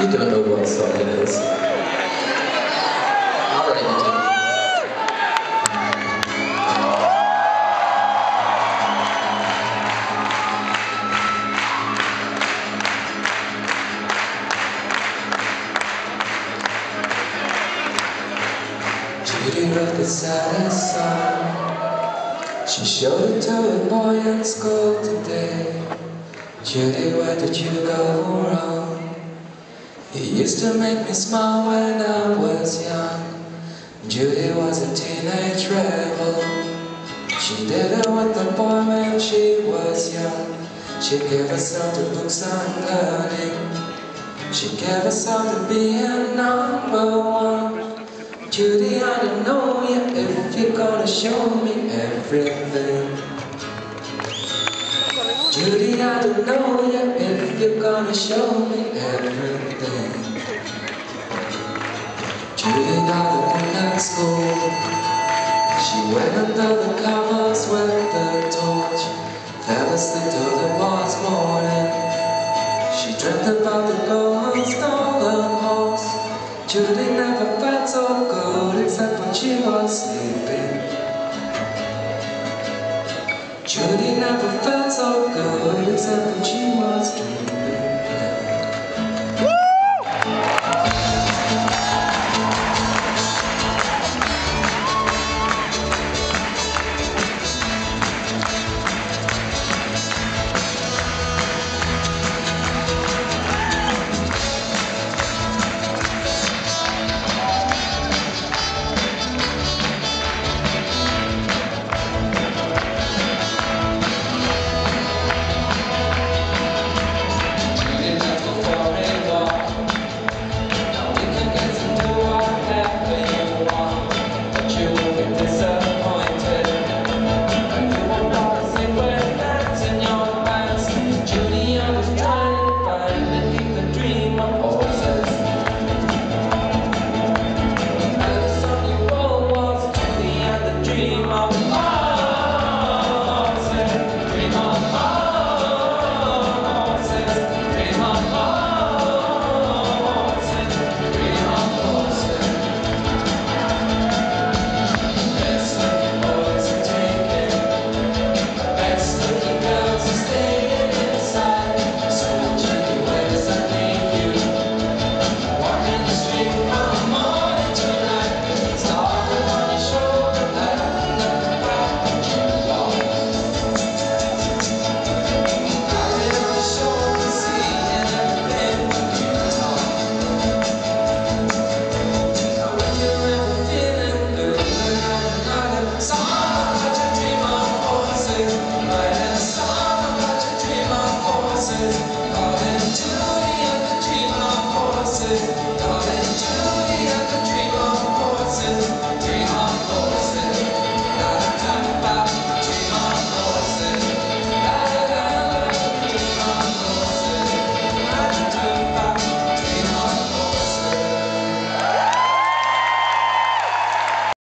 You don't know what song it is. Judy wrote the saddest song. She showed it to a boy in school today. Judy, where did you go wrong? You used to make me smile when I was young. Judy was a teenage rebel. She did it with the boy when she was young. She gave herself to books and learning. She gave herself to being number one. Judy, I don't know yet if you're gonna show me everything. Judy, I don't know if you're gonna show me everything. Judy got up at school. She went under the covers with the torch. Fell asleep till the was morning. She dreamt about the golden stolen horse. Judy never felt so good except when she was sleeping. Judy never felt so good except when she dream of 수